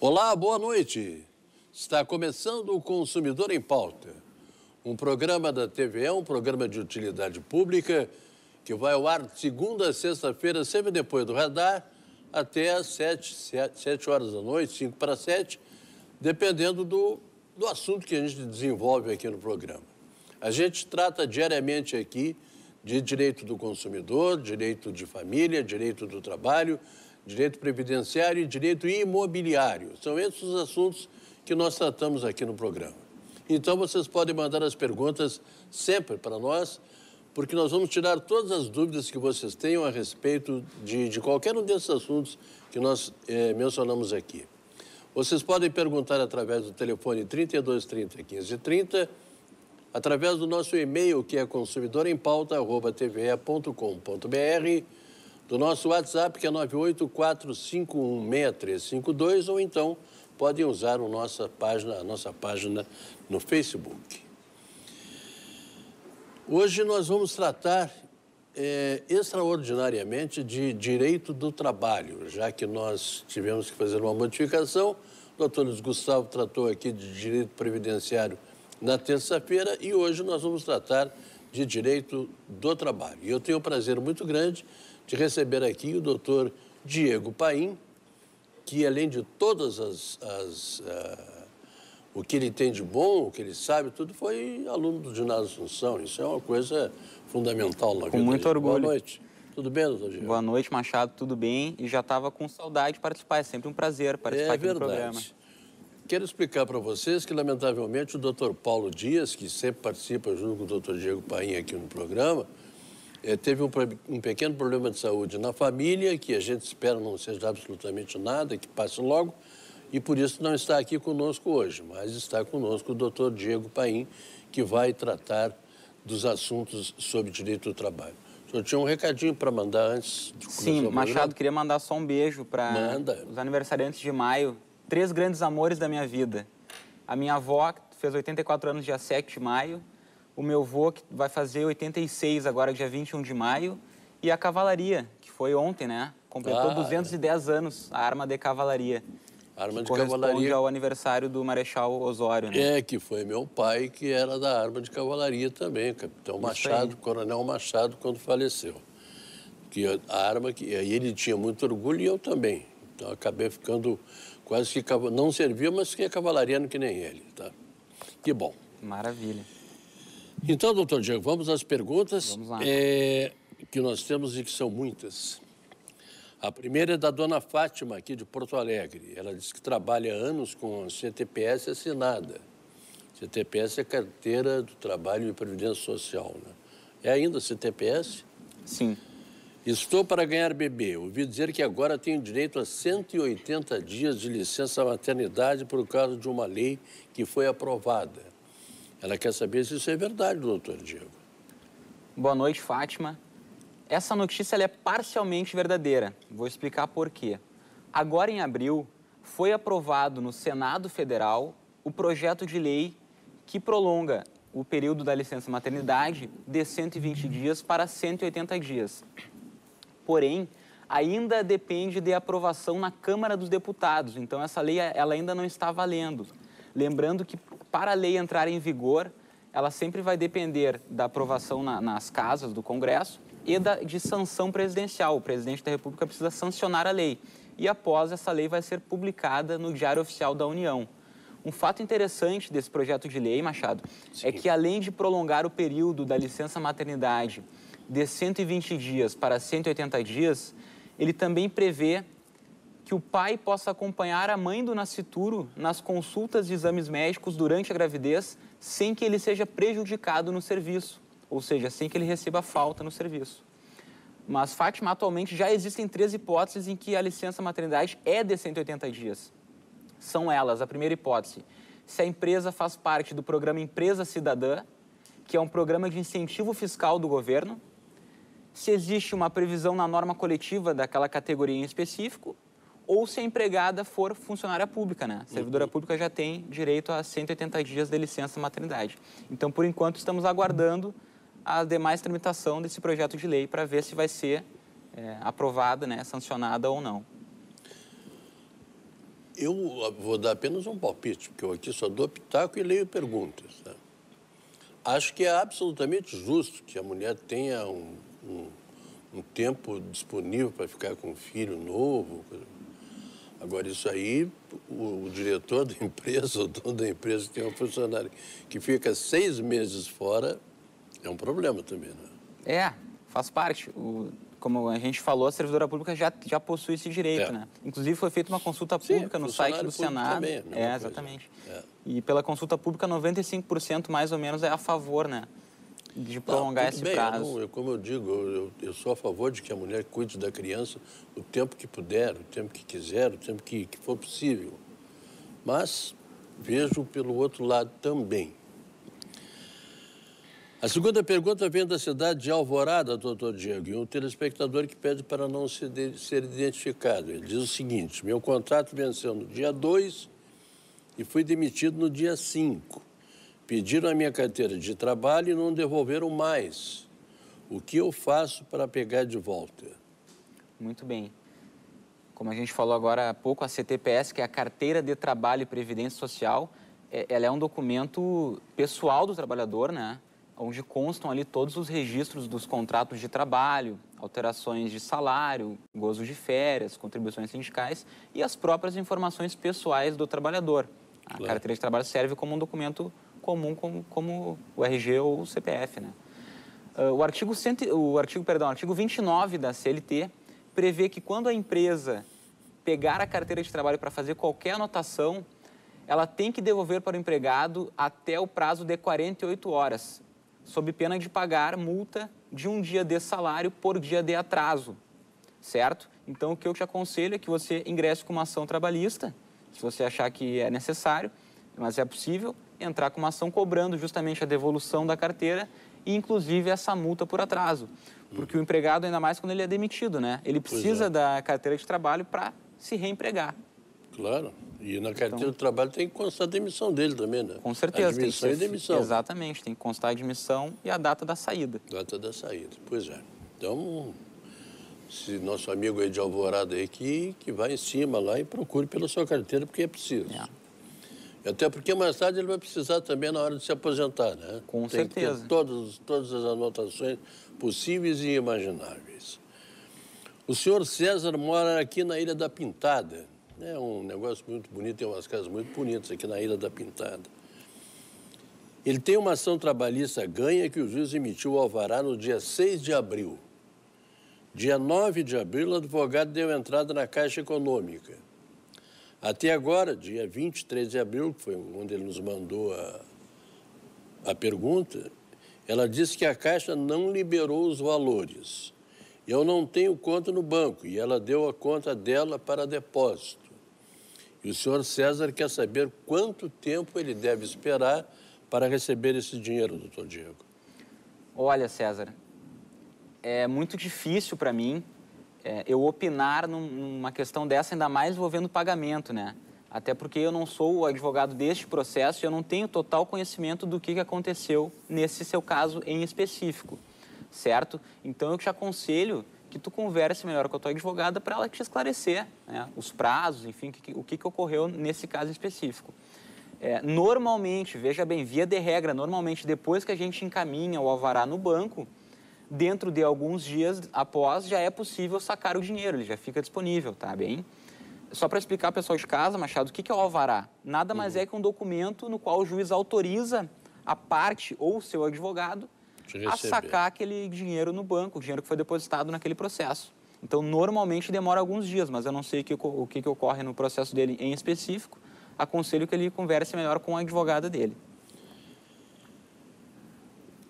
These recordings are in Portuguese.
Olá, boa noite. Está começando o Consumidor em Pauta, um programa da TVE, um programa de utilidade pública que vai ao ar de segunda a sexta-feira, sempre depois do radar, até às sete, sete, sete horas da noite, cinco para sete, dependendo do, do assunto que a gente desenvolve aqui no programa. A gente trata diariamente aqui de direito do consumidor, direito de família, direito do trabalho, direito previdenciário e direito imobiliário. São esses os assuntos que nós tratamos aqui no programa. Então, vocês podem mandar as perguntas sempre para nós, porque nós vamos tirar todas as dúvidas que vocês tenham a respeito de, de qualquer um desses assuntos que nós eh, mencionamos aqui. Vocês podem perguntar através do telefone 3230 1530, através do nosso e-mail, que é consumidorempauta.tve.com.br, do nosso WhatsApp, que é 984516352, ou então podem usar a nossa página, a nossa página no Facebook. Hoje nós vamos tratar é, extraordinariamente de direito do trabalho, já que nós tivemos que fazer uma modificação. O doutor Luiz Gustavo tratou aqui de direito previdenciário na terça-feira e hoje nós vamos tratar de direito do trabalho. E eu tenho um prazer muito grande de receber aqui o doutor Diego Paim, que além de todas as, as uh, o que ele tem de bom, o que ele sabe, tudo foi aluno do ginásio Assunção. Isso é uma coisa fundamental na com vida. Com muito orgulho. Boa noite. Tudo bem, doutor Diego? Boa noite, Machado. Tudo bem? E já estava com saudade de participar. É sempre um prazer participar é do programa. Quero explicar para vocês que, lamentavelmente, o doutor Paulo Dias, que sempre participa junto com o doutor Diego Paim aqui no programa, é, teve um, um, pequeno problema de saúde na família, que a gente espera não seja absolutamente nada, que passe logo, e por isso não está aqui conosco hoje, mas está conosco o doutor Diego Paim, que vai tratar dos assuntos sobre direito do trabalho. O senhor tinha um recadinho para mandar antes de Sim, Machado, queria mandar só um beijo para os aniversariantes de maio, três grandes amores da minha vida. A minha avó, que fez 84 anos dia 7 de maio, o meu avô, que vai fazer 86 agora, dia 21 de maio, e a cavalaria, que foi ontem, né? Completou ah, 210 anos, a arma de cavalaria. Arma de corresponde cavalaria. ao aniversário do Marechal Osório, né? É, que foi meu pai, que era da arma de cavalaria também, capitão Machado, coronel Machado, quando faleceu. Que a arma que aí ele tinha muito orgulho e eu também. Então acabei ficando quase que não servia, mas fiquei cavalariano que nem ele, tá? Que bom. Maravilha. Então, doutor Diego, vamos às perguntas vamos lá. É, que nós temos e que são muitas. A primeira é da dona Fátima, aqui de Porto Alegre. Ela diz que trabalha anos com CTPS assinada. CTPS é Carteira do Trabalho e Previdência Social, né? É ainda CTPS? Sim. Estou para ganhar bebê. Ouvi dizer que agora tenho direito a 180 dias de licença maternidade por causa de uma lei que foi aprovada. Ela quer saber se isso é verdade, doutor Diego. Boa noite, Fátima. Essa notícia é parcialmente verdadeira. Vou explicar por quê. Agora, em abril, foi aprovado no Senado Federal o projeto de lei que prolonga o período da licença maternidade de 120 dias para 180 dias. Porém, ainda depende de aprovação na Câmara dos Deputados, então essa lei ela ainda não está valendo. Lembrando que para a lei entrar em vigor, ela sempre vai depender da aprovação na, nas casas do Congresso e da, de sanção presidencial. O presidente da República precisa sancionar a lei. E após, essa lei vai ser publicada no Diário Oficial da União. Um fato interessante desse projeto de lei, Machado, é Sim. é que além de prolongar o período da licença maternidade de 120 dias para 180 dias, ele também prevê que o pai possa acompanhar a mãe do nascituro nas consultas de exames médicos durante a gravidez, sem que ele seja prejudicado no serviço, ou seja, sem que ele receba falta no serviço. Mas, Fátima, atualmente já existem três hipóteses em que a licença maternidade é de 180 dias. São elas: a primeira hipótese, se a empresa faz parte do programa Empresa Cidadã, que é um programa de incentivo fiscal do governo, se existe uma previsão na norma coletiva daquela categoria em específico, ou se a empregada for funcionária pública, né? A servidora uhum. pública já tem direito a 180 dias de licença maternidade. Então, por enquanto, estamos aguardando a demais tramitação desse projeto de lei para ver se vai ser é, aprovada, né, sancionada ou não. Eu vou dar apenas um palpite, porque eu aqui só dou pitaco e leio perguntas. Tá? Acho que é absolutamente justo que a mulher tenha um, um, um tempo disponível para ficar com um filho novo. Agora, isso aí, o, o, diretor da empresa, o dono da empresa, tem um funcionário que fica seis meses fora, é um problema também, né? É, faz parte. O, como a gente falou, a servidora pública já, já possui esse direito, é. né? Inclusive foi feita uma consulta pública Sim, no site do Senado. Também, é, é exatamente. É. E pela consulta pública, 95% mais ou menos é a favor, né? De prolongar não, esse bem, prazo. Eu não, eu, como eu digo, eu, eu, sou a favor de que a mulher cuide da criança o tempo que puder, o tempo que quiser, o tempo que, que for possível. Mas vejo pelo outro lado também a segunda pergunta vem da cidade de Alvorada, doutor Diego, e um telespectador que pede para não ser, identificado. Ele diz o seguinte: meu contrato venceu no dia 2 e fui demitido no dia 5. Pediram a minha carteira de trabalho e não devolveram mais. O que eu faço para pegar de volta? Muito bem. Como a gente falou agora há pouco, a CTPS, que é a Carteira de Trabalho e Previdência Social, é, ela é um documento pessoal do trabalhador, né? Onde constam ali todos os registros dos contratos de trabalho, alterações de salário, gozo de férias, contribuições sindicais e as próprias informações pessoais do trabalhador. A claro. carteira de trabalho serve como um documento comum como, como o RG ou o CPF, né? Uh, o artigo, cento, o artigo, perdão, o artigo 29 da CLT prevê que quando a empresa pegar a carteira de trabalho para fazer qualquer anotação, ela tem que devolver para o empregado até o prazo de 48 horas, sob pena de pagar multa de um dia de salário por dia de atraso, certo? Então, o que eu te aconselho é que você ingresse com uma ação trabalhista, se você achar que é necessário, mas é possível, entrar com uma ação cobrando justamente a devolução da carteira e, inclusive, essa multa por atraso. Porque o empregado, ainda mais quando ele é demitido, né? Ele precisa é. da carteira de trabalho para se reempregar. Claro. E na carteira então, do trabalho tem que constar a demissão dele também, né? Com certeza. Admissão tem que ser, e demissão. Exatamente, tem que constar a admissão e a data da saída. Data da saída, pois é. Então, se nosso amigo aí de Alvorada aí que, que vai em cima lá e procure pela sua carteira, porque é preciso. É. Até porque mais tarde ele vai precisar também na hora de se aposentar, né? Com tem certeza. Que ter todos, todas as anotações possíveis e imagináveis. O senhor César mora aqui na Ilha da Pintada. É um negócio muito bonito, tem umas casas muito bonitas aqui na Ilha da Pintada. Ele tem uma ação trabalhista ganha que o juiz emitiu o alvará no dia 6 de abril. Dia 9 de abril, o advogado deu entrada na Caixa Econômica. Até agora, dia 23 de abril, que foi onde ele nos mandou a, a pergunta, ela disse que a Caixa não liberou os valores. Eu não tenho conta no banco e ela deu a conta dela para depósito. E o senhor César quer saber quanto tempo ele deve esperar para receber esse dinheiro, doutor Diego. Olha, César, é muito difícil para mim é, eu opinar numa questão dessa, ainda mais envolvendo pagamento, né? Até porque eu não sou o advogado deste processo e eu não tenho total conhecimento do que aconteceu nesse seu caso em específico, certo? Então eu te aconselho que tu converse melhor com a tua advogada para ela te esclarecer né, os prazos, enfim, que, o que, que ocorreu nesse caso específico. É, normalmente, veja bem, via de regra, normalmente depois que a gente encaminha o alvará no banco, dentro de alguns dias após já é possível sacar o dinheiro, ele já fica disponível, tá bem? Só para explicar para pessoal de casa, Machado, o que é o alvará? Nada mais uhum. é que um documento no qual o juiz autoriza a parte ou o seu advogado a sacar aquele dinheiro no banco, o dinheiro que foi depositado naquele processo. Então, normalmente demora alguns dias, mas eu não sei o que, o que, ocorre no processo dele em específico. Aconselho que ele converse melhor com a advogada dele.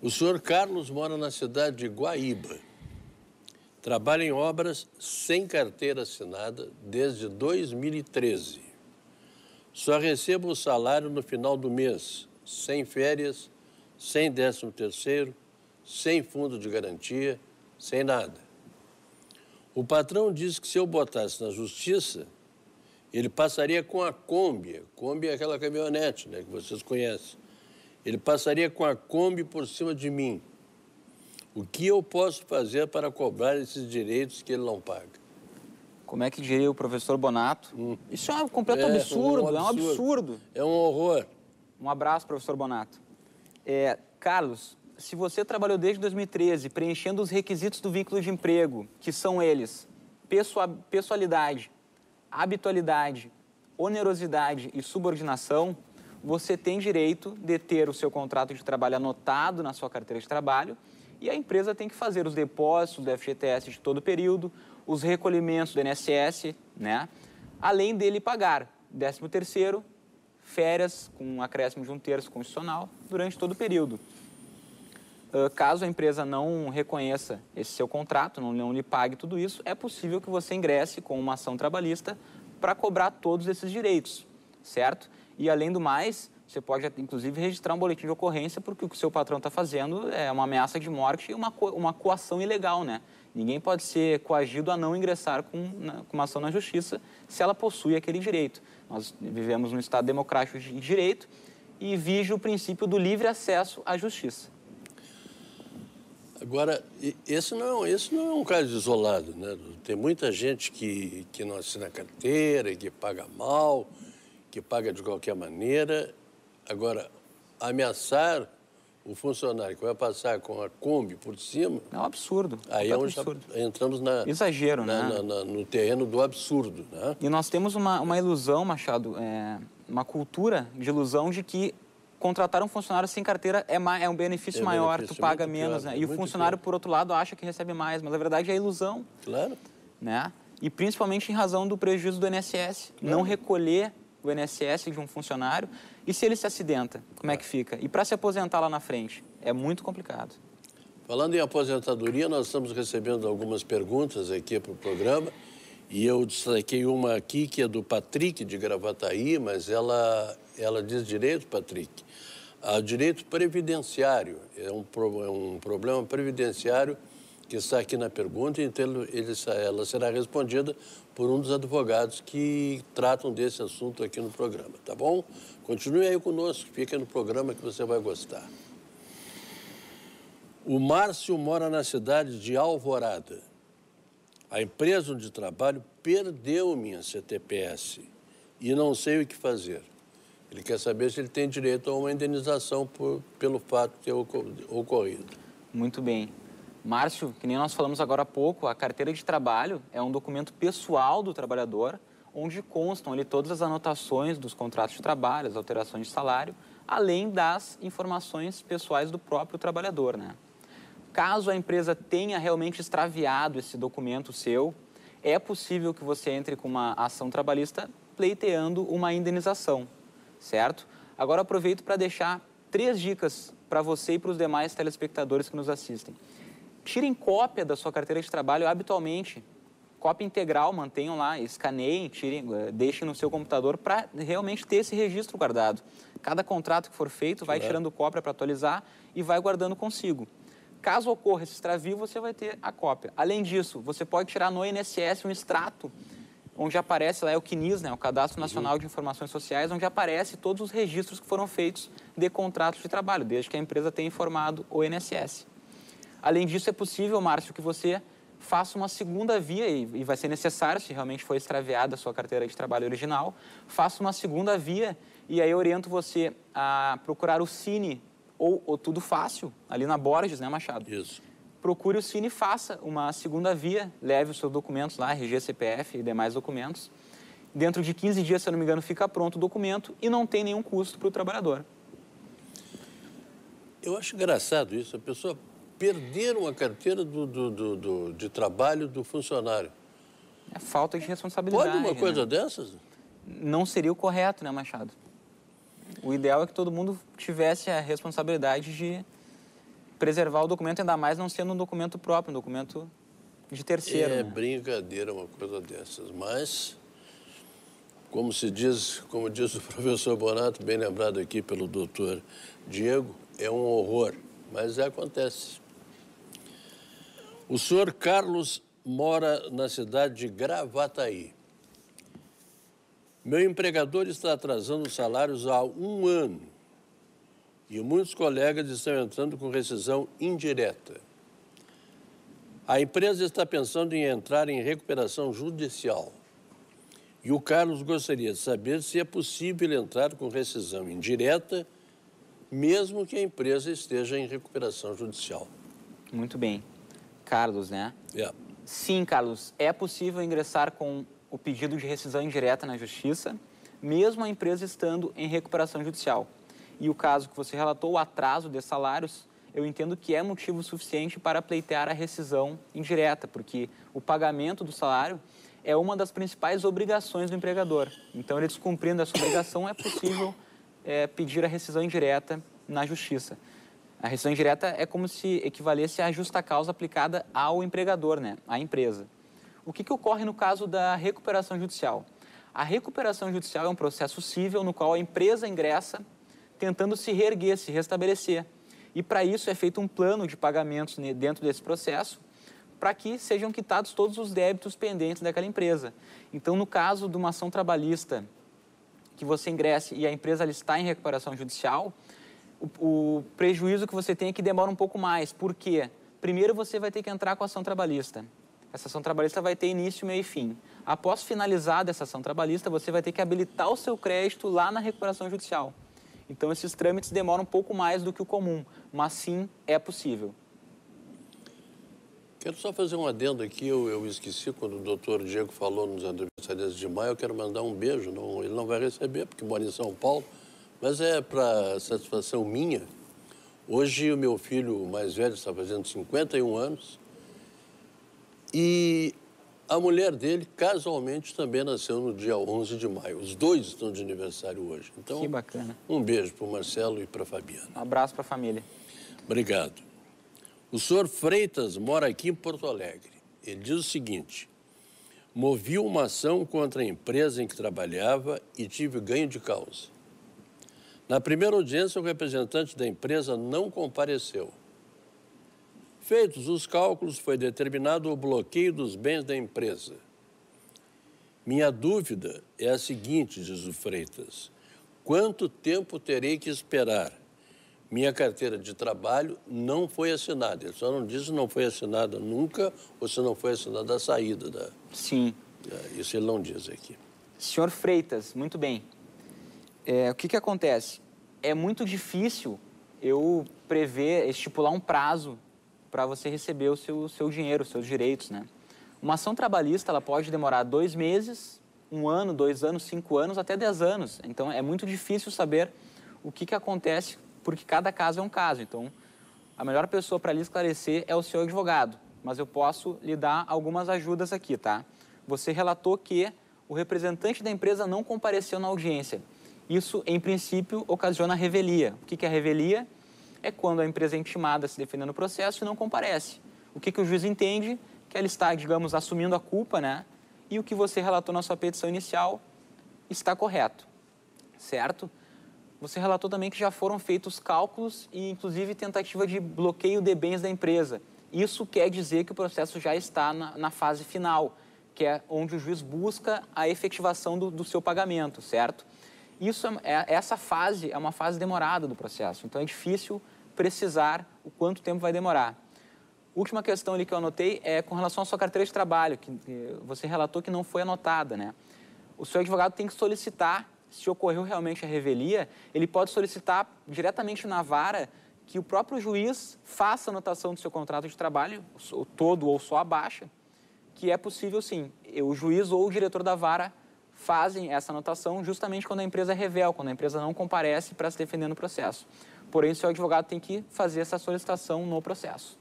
O senhor Carlos mora na cidade de Guaíba. Trabalha em obras sem carteira assinada desde 2013. Só recebo o salário no final do mês, sem férias, sem décimo terceiro, sem fundo de garantia, sem nada. O patrão disse que se eu botasse na justiça, Ele passaria com a Kombi. Kombi é aquela caminhonete né, que vocês conhecem. Ele passaria com a Kombi por cima de mim. O que eu posso fazer para cobrar esses direitos que ele não paga? Como é que diria o professor Bonato? Hum. Isso é um completo é, absurdo, um absurdo, é um absurdo. É um horror. Um abraço, professor Bonato. É, Carlos, se você trabalhou desde 2013 preenchendo os requisitos do vínculo de emprego, que são eles pessoalidade, habitualidade, onerosidade e subordinação, você tem direito de ter o seu contrato de trabalho anotado na sua carteira de trabalho e a empresa tem que fazer os depósitos do FGTS de todo o período, os recolhimentos do INSS, né? além dele pagar 13 terceiro, férias com um acréscimo de um terço constitucional durante todo o período. Uh, caso a empresa não reconheça esse seu contrato, não, não lhe pague tudo isso, é possível que você ingresse com uma ação trabalhista para cobrar todos esses direitos, certo? E além do mais, você pode, inclusive, registrar um boletim de ocorrência, porque o que o seu patrão está fazendo é uma ameaça de morte e uma, co uma coação ilegal, né? Ninguém pode ser coagido a não ingressar com, na, com uma ação na justiça se ela possui aquele direito. Nós vivemos num Estado democrático de direito e vige o princípio do livre acesso à justiça. Agora, esse não, esse não é um caso isolado, né? Tem muita gente que, que não assina carteira, que paga mal, que paga de qualquer maneira Agora, ameaçar o funcionário que vai passar com a Kombi por cima. É um absurdo. Aí é onde absurdo. entramos na, Exagero, na, né? Na, na, no terreno do absurdo. Né? E nós temos uma, uma ilusão, Machado, é, uma cultura de ilusão de que contratar um funcionário sem carteira é, é um benefício é maior, benefício, tu paga menos. Pior, né? E o funcionário, por outro lado, acha que recebe mais, mas na verdade é ilusão. Claro. Né? E principalmente em razão do prejuízo do INSS. Claro. Não recolher o INSS de um funcionário. E se ele se acidenta, como é que fica? E para se aposentar lá na frente? É muito complicado. Falando em aposentadoria, nós estamos recebendo algumas perguntas aqui para o programa. E eu destaquei uma aqui que é do Patrick de Gravataí, mas ela, ela diz direito, Patrick. A direito previdenciário é um, é um problema previdenciário que está aqui na pergunta, então ele, ela será respondida por um dos advogados que tratam desse assunto aqui no programa, tá bom? Continue aí conosco, fica no programa que você vai gostar. O Márcio mora na cidade de Alvorada. A empresa onde trabalho perdeu minha CTPS e não sei o que fazer. Ele quer saber se ele tem direito a uma indenização por, pelo fato de ter ocorrido. Muito bem. Márcio, que nem nós falamos agora há pouco, a carteira de trabalho é um documento pessoal do trabalhador, onde constam ali todas as anotações dos contratos de trabalho, as alterações de salário, além das informações pessoais do próprio trabalhador, né? Caso a empresa tenha realmente extraviado esse documento seu, é possível que você entre com uma ação trabalhista pleiteando uma indenização, certo? Agora aproveito para deixar três dicas para você e para os demais telespectadores que nos assistem. Tirem cópia da sua carteira de trabalho habitualmente. Cópia integral, mantenham lá, escaneiem, tirem, eh, deixem no seu computador para realmente ter esse registro guardado. Cada contrato que for feito, vai tirando cópia para atualizar e vai guardando consigo. Caso ocorra esse extravio, você vai ter a cópia. Além disso, você pode tirar no INSS um extrato onde aparece lá é o CNIS, né, o Cadastro Nacional uhum. de Informações Sociais, onde aparece todos os registros que foram feitos de contratos de trabalho, desde que a empresa tenha informado o INSS. Além disso, é possível, Márcio, que você faça uma segunda via, e vai ser necessário, se realmente foi extraviada a sua carteira de trabalho original, faça uma segunda via, e aí oriento você a procurar o Cine ou, ou Tudo Fácil, ali na Borges, né, Machado? Isso. Procure o Cine e faça uma segunda via, leve os seus documentos lá, RG, CPF e demais documentos. Dentro de 15 dias, se eu não me engano, fica pronto o documento e não tem nenhum custo para o trabalhador. Eu acho engraçado isso. A pessoa perderam a carteira do, do, do, do, de trabalho do funcionário. É falta de responsabilidade. Pode uma né? coisa dessas? Não seria o correto, né, Machado? O ideal é que todo mundo tivesse a responsabilidade de preservar o documento, ainda mais não sendo um documento próprio, um documento de terceiro. É né? brincadeira uma coisa dessas, mas como se diz, como diz o professor Bonato, bem lembrado aqui pelo doutor Diego, é um horror, mas acontece. O senhor Carlos mora na cidade de Gravataí. Meu empregador está atrasando os salários há um ano e muitos colegas estão entrando com rescisão indireta. A empresa está pensando em entrar em recuperação judicial. E o Carlos gostaria de saber se é possível entrar com rescisão indireta, mesmo que a empresa esteja em recuperação judicial. Muito bem. Carlos, né? Yeah. Sim, Carlos, é possível ingressar com o pedido de rescisão indireta na Justiça, mesmo a empresa estando em recuperação judicial. E o caso que você relatou, o atraso de salários, eu entendo que é motivo suficiente para pleitear a rescisão indireta, porque o pagamento do salário é uma das principais obrigações do empregador. Então, ele descumprindo essa obrigação, é possível é, pedir a rescisão indireta na Justiça. A rescisão indireta é como se equivalesse à justa causa aplicada ao empregador, né, à empresa. O que, que ocorre no caso da recuperação judicial? A recuperação judicial é um processo cível no qual a empresa ingressa tentando se reerguer, se restabelecer. E para isso é feito um plano de pagamentos dentro desse processo para que sejam quitados todos os débitos pendentes daquela empresa. Então, no caso de uma ação trabalhista que você ingresse e a empresa está em recuperação judicial, o, o, prejuízo que você tem é que demora um pouco mais. Por quê? Primeiro você vai ter que entrar com a ação trabalhista. Essa ação trabalhista vai ter início, meio e fim. Após finalizar essa ação trabalhista, você vai ter que habilitar o seu crédito lá na recuperação judicial. Então, esses trâmites demoram um pouco mais do que o comum, mas sim é possível. Quero só fazer um adendo aqui, eu, eu esqueci quando o doutor Diego falou nos aniversários de maio, eu quero mandar um beijo, não, ele não vai receber porque mora em São Paulo, mas é para satisfação minha. Hoje o meu filho mais velho está fazendo 51 anos e a mulher dele, casualmente, também nasceu no dia 11 de maio. Os dois estão de aniversário hoje. Então, que bacana. Um beijo para o Marcelo e para a Fabiana. Um abraço para a família. Obrigado. O senhor Freitas mora aqui em Porto Alegre. Ele diz o seguinte: movi uma ação contra a empresa em que trabalhava e tive ganho de causa. Na primeira audiência, o representante da empresa não compareceu. Feitos os cálculos, foi determinado o bloqueio dos bens da empresa. Minha dúvida é a seguinte, diz o Freitas: quanto tempo terei que esperar? Minha carteira de trabalho não foi assinada. Ele só não diz se não foi assinada nunca ou se não foi assinada a saída da. Sim. É, isso ele não diz aqui. Senhor Freitas, muito bem. É, o que, que acontece? É muito difícil eu prever, estipular um prazo para você receber o seu, seu dinheiro, os seus direitos, né? Uma ação trabalhista, ela pode demorar dois meses, um ano, dois anos, cinco anos, até dez anos. Então, é muito difícil saber o que, que acontece, porque cada caso é um caso. Então, a melhor pessoa para lhe esclarecer é o seu advogado. Mas eu posso lhe dar algumas ajudas aqui, tá? Você relatou que o representante da empresa não compareceu na audiência. Isso, em princípio, ocasiona revelia. O que, que é revelia? É quando a empresa é intimada a se defender no processo e não comparece. O que, que o juiz entende? Que ela está, digamos, assumindo a culpa, né? E o que você relatou na sua petição inicial está correto, certo? Você relatou também que já foram feitos cálculos e, inclusive, tentativa de bloqueio de bens da empresa. Isso quer dizer que o processo já está na, na fase final, que é onde o juiz busca a efetivação do, do seu pagamento, certo? Isso é, é, essa fase é uma fase demorada do processo, então é difícil precisar o quanto tempo vai demorar. Última questão ali que eu anotei é com relação à sua carteira de trabalho, que, você relatou que não foi anotada, né? O seu advogado tem que solicitar, se ocorreu realmente a revelia, ele pode solicitar diretamente na vara que o próprio juiz faça anotação do seu contrato de trabalho, todo ou só a baixa, que é possível sim. O juiz ou o diretor da vara fazem essa anotação justamente quando a empresa é revel, quando a empresa não comparece para se defender no processo. Porém, o seu advogado tem que fazer essa solicitação no processo.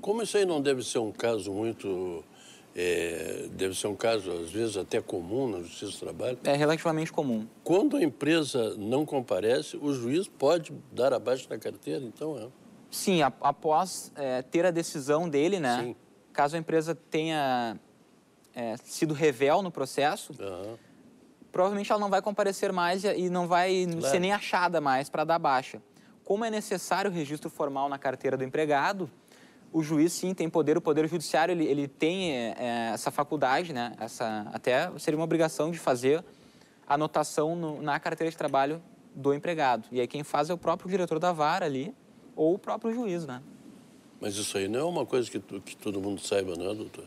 Como isso aí não deve ser um caso muito. É, deve ser um caso, às vezes, até comum na Justiça do Trabalho. É relativamente comum. Quando a empresa não comparece, o juiz pode dar abaixo da carteira, então é. Sim, após é, ter a decisão dele, né? Sim. Caso a empresa tenha é, sido revel no processo, uhum provavelmente ela não vai comparecer mais e não vai claro. ser nem achada mais para dar baixa. Como é necessário o registro formal na carteira do empregado, o juiz sim tem poder, o poder judiciário ele, ele tem é, é, essa faculdade, né? Essa até seria uma obrigação de fazer anotação no, na carteira de trabalho do empregado. E aí quem faz é o próprio diretor da vara ali ou o próprio juiz, né? Mas isso aí não é uma coisa que, tu, que todo mundo saiba, não é, doutor?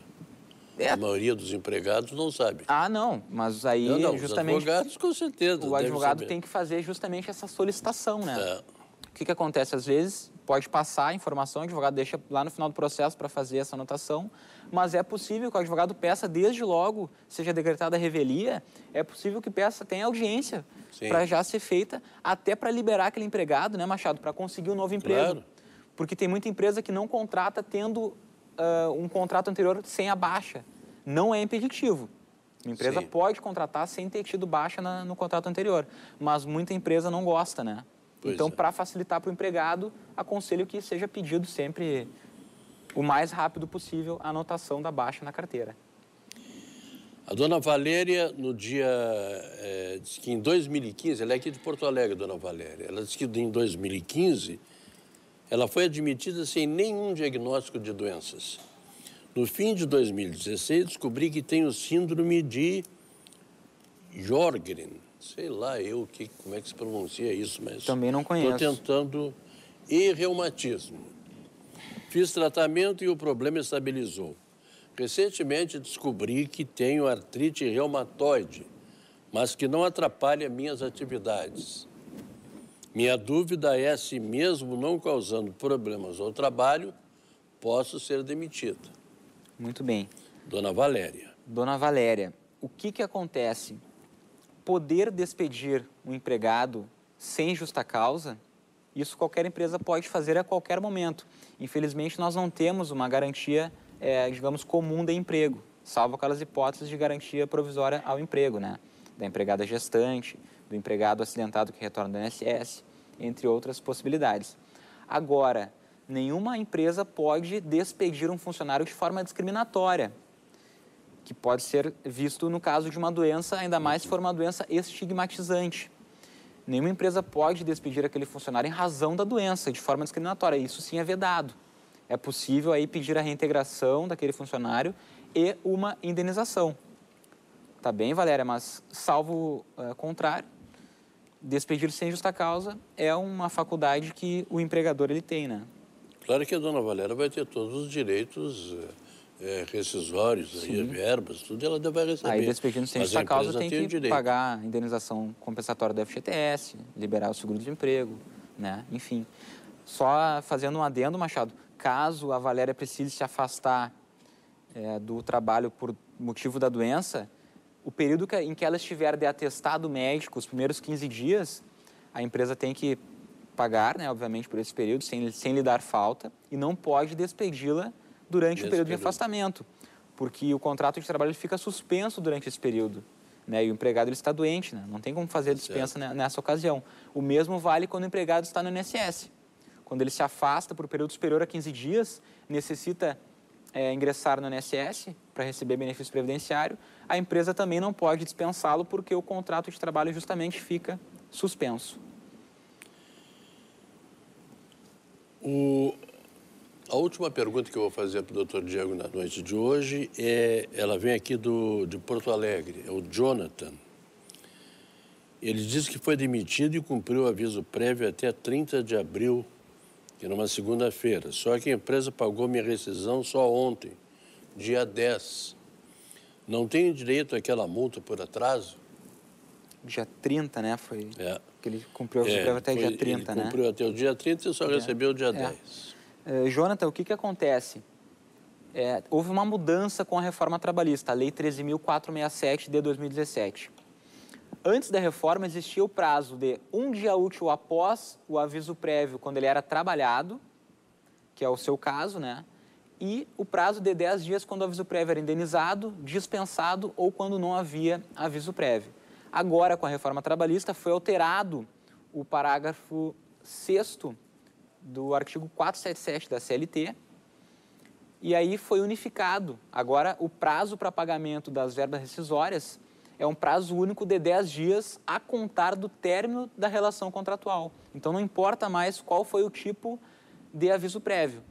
É. A maioria dos empregados não sabe. Ah, não. Mas aí não, não, justamente. Os advogados, com certeza. O advogado tem que fazer justamente essa solicitação, né? É. O que, que acontece? Às vezes pode passar a informação, o advogado deixa lá no final do processo para fazer essa anotação, mas é possível que o advogado peça desde logo, seja decretada a revelia, é possível que peça, tenha audiência para já ser feita, até para liberar aquele empregado, né, Machado, para conseguir um novo emprego. Claro. Porque tem muita empresa que não contrata tendo uh, um contrato anterior sem a baixa. Não é impeditivo. Uma empresa Sim. pode contratar sem ter tido baixa na, no contrato anterior, mas muita empresa não gosta, né? Pois então, é. para facilitar para o empregado, aconselho que seja pedido sempre o mais rápido possível a anotação da baixa na carteira. A dona Valéria, no dia. É, disse que em 2015, ela é aqui de Porto Alegre, dona Valéria. Ela disse que em 2015 ela foi admitida sem nenhum diagnóstico de doenças. No fim de 2016, descobri que tenho síndrome de Jorgren. Sei lá eu que, como é que se pronuncia isso, mas. Também não conheço. Estou tentando. E reumatismo. Fiz tratamento e o problema estabilizou. Recentemente descobri que tenho artrite reumatoide, mas que não atrapalha minhas atividades. Minha dúvida é se, mesmo não causando problemas ao trabalho, posso ser demitida. Muito bem. Dona Valéria. Dona Valéria, o que, que acontece? Poder despedir um empregado sem justa causa, isso qualquer empresa pode fazer a qualquer momento. Infelizmente, nós não temos uma garantia, é, digamos, comum de emprego, salvo aquelas hipóteses de garantia provisória ao emprego, né? Da empregada gestante, do empregado acidentado que retorna do INSS, entre outras possibilidades. Agora, nenhuma empresa pode despedir um funcionário de forma discriminatória, que pode ser visto no caso de uma doença, ainda mais se for uma doença estigmatizante. Nenhuma empresa pode despedir aquele funcionário em razão da doença, de forma discriminatória. Isso sim é vedado. É possível aí pedir a reintegração daquele funcionário e uma indenização. Tá bem, Valéria, mas salvo uh, contrário, despedir sem justa causa é uma faculdade que o empregador ele tem, né? Claro que a dona Valéria vai ter todos os direitos é, rescisórios, aí, verbas, tudo ela vai receber. Aí despedindo sem justa causa tem que direito. pagar a indenização compensatória do FGTS, liberar o seguro de emprego, né? Enfim, só fazendo um adendo, Machado, caso a Valéria precise se afastar é, do trabalho por motivo da doença, o período em que ela estiver de atestado médico, os primeiros 15 dias, a empresa tem que pagar, né, obviamente, por esse período, sem, sem lhe dar falta, e não pode despedi-la durante o período, de afastamento, porque o contrato de trabalho fica suspenso durante esse período. Né, e o empregado ele está doente, né, não tem como fazer a dispensa certo. nessa ocasião. O mesmo vale quando o empregado está no INSS. Quando ele se afasta por um período superior a 15 dias, necessita é, ingressar no INSS para receber benefício previdenciário, a empresa também não pode dispensá-lo porque o contrato de trabalho justamente fica suspenso. O, a última pergunta que eu vou fazer para o doutor Diego na noite de hoje é, ela vem aqui do, de Porto Alegre, é o Jonathan. Ele diz que foi demitido e cumpriu o aviso prévio até 30 de abril, que era uma segunda-feira. Só que a empresa pagou minha rescisão só ontem, dia 10. Não tenho direito àquela multa por atraso? Dia 30, né? Foi é. que ele cumpriu o é, até foi, dia 30, ele né? cumpriu até o dia 30 e só é. recebeu o dia é. 10. Uh, Jonathan, o que, que acontece? É, houve uma mudança com a reforma trabalhista, a Lei 13.467 de 2017. Antes da reforma, existia o prazo de um dia útil após o aviso prévio, quando ele era trabalhado, que é o seu caso, né? E o prazo de 10 dias quando o aviso prévio era indenizado, dispensado ou quando não havia aviso prévio. Agora, com a reforma trabalhista, foi alterado o parágrafo 6 do artigo 477 da CLT, e aí foi unificado. Agora, o prazo para pagamento das verbas rescisórias é um prazo único de 10 dias a contar do término da relação contratual. Então, não importa mais qual foi o tipo de aviso prévio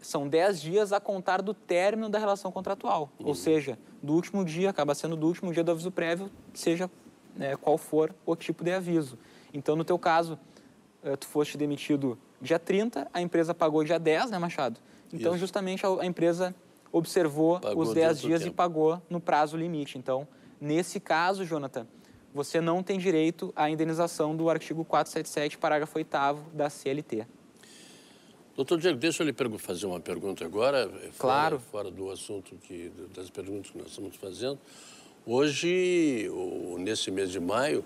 são 10 dias a contar do término da relação contratual. Uhum. Ou seja, do último dia, acaba sendo do último dia do aviso prévio, seja né, qual for o tipo de aviso. Então, no teu caso, eh, tu foste demitido dia 30, a empresa pagou dia 10, né, Machado? Então, Isso. justamente a, empresa observou pagou os 10 dias e pagou no prazo limite. Então, nesse caso, Jonathan, você não tem direito à indenização do artigo 477, parágrafo 8 da CLT. Doutor Diego, deixa eu lhe fazer uma pergunta agora, fora, claro. fora do assunto que, das perguntas que nós estamos fazendo. Hoje, nesse mês de maio,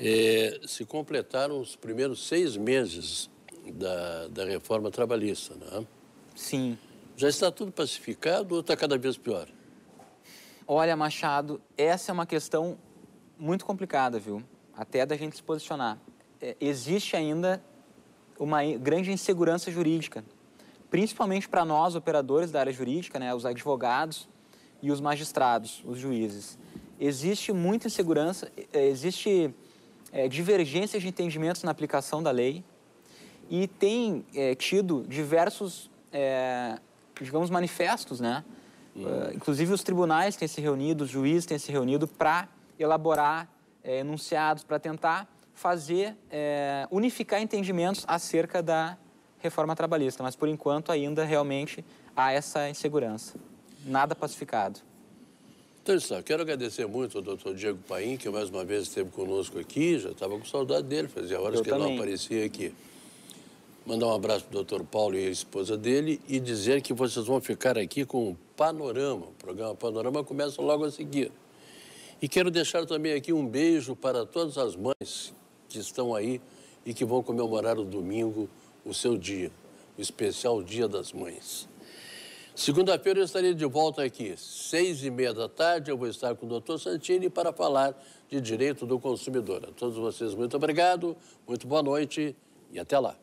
é, se completaram os primeiros seis meses da, da reforma trabalhista, né? Sim. Já está tudo pacificado ou está cada vez pior? Olha, Machado, essa é uma questão muito complicada, viu? Até da gente se posicionar. É, existe ainda uma grande insegurança jurídica, principalmente para nós, operadores da área jurídica, né, os advogados e os magistrados, os juízes. Existe muita insegurança, é, existe é, divergências de entendimentos na aplicação da lei e tem é, tido diversos, é, digamos, manifestos, né? Uh, inclusive os tribunais têm se reunido, os juízes têm se reunido para elaborar enunciados, para tentar fazer, é, unificar entendimentos acerca da reforma trabalhista. Mas, por enquanto, ainda realmente há essa insegurança. Nada pacificado. Então, está. Quero agradecer muito ao doutor Diego Paim, que mais uma vez esteve conosco aqui. Já estava com saudade dele, fazia horas Eu que também. ele não aparecia aqui. Mandar um abraço para o doutor Paulo e a esposa dele e dizer que vocês vão ficar aqui com o Panorama. O programa Panorama começa logo a seguir. E quero deixar também aqui um beijo para todas as mães que estão aí e que vão comemorar o domingo, o seu dia, o especial Dia das Mães. Segunda-feira eu estarei de volta aqui, seis e meia da tarde. Eu vou estar com o doutor Santini para falar de direito do consumidor. A todos vocês, muito obrigado, muito boa noite e até lá.